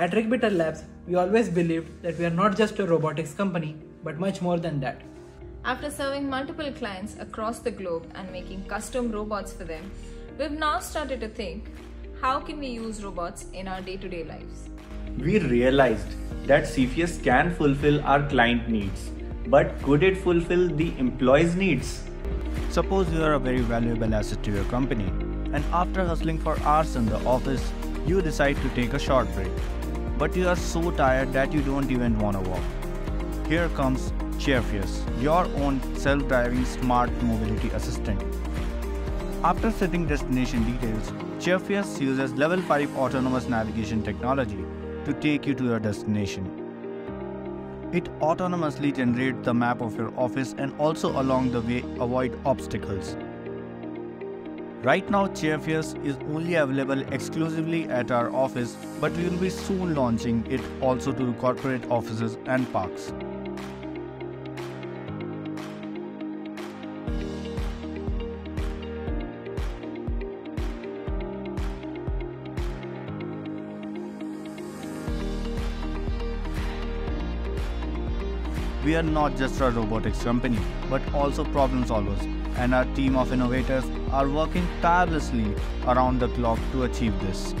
At RigBetel Labs, we always believed that we are not just a robotics company, but much more than that. After serving multiple clients across the globe and making custom robots for them, we've now started to think how can we use robots in our day to day lives? We realized that CFS can fulfill our client needs, but could it fulfill the employees' needs? Suppose you are a very valuable asset to your company, and after hustling for hours in the office, you decide to take a short break. But you are so tired that you don't even want to walk. Here comes Chairpheus, your own self-driving smart mobility assistant. After setting destination details, Chairpheus uses level 5 autonomous navigation technology to take you to your destination. It autonomously generates the map of your office and also along the way avoid obstacles. Right now, Chairpheus is only available exclusively at our office, but we will be soon launching it also to corporate offices and parks. We are not just a robotics company, but also problem solvers, and our team of innovators are working tirelessly around the clock to achieve this.